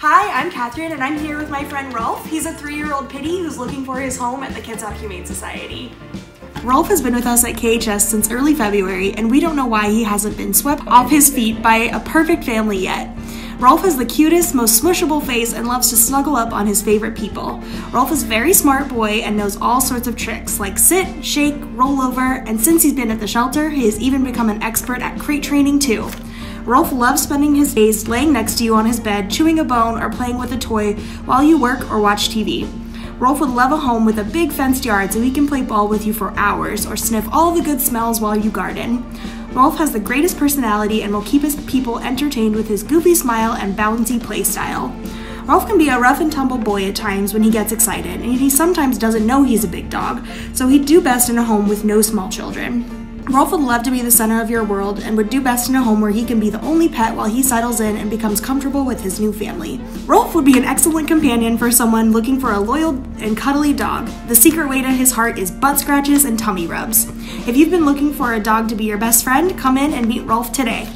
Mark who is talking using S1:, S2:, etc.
S1: Hi, I'm Catherine, and I'm here with my friend Rolph. He's a three-year-old pitty who's looking for his home at the Kids Kitsap Humane Society. Rolph has been with us at KHS since early February, and we don't know why he hasn't been swept off his feet by a perfect family yet. Rolph has the cutest, most smushable face and loves to snuggle up on his favorite people. Rolph is a very smart boy and knows all sorts of tricks like sit, shake, roll over, and since he's been at the shelter, he has even become an expert at crate training too. Rolph loves spending his days laying next to you on his bed, chewing a bone, or playing with a toy while you work or watch TV. Rolph would love a home with a big fenced yard so he can play ball with you for hours or sniff all the good smells while you garden. Rolph has the greatest personality and will keep his people entertained with his goofy smile and bouncy play style. Rolph can be a rough and tumble boy at times when he gets excited, and he sometimes doesn't know he's a big dog, so he'd do best in a home with no small children. Rolph would love to be the center of your world and would do best in a home where he can be the only pet while he settles in and becomes comfortable with his new family. Rolph would be an excellent companion for someone looking for a loyal and cuddly dog. The secret way to his heart is butt scratches and tummy rubs. If you've been looking for a dog to be your best friend, come in and meet Rolph today.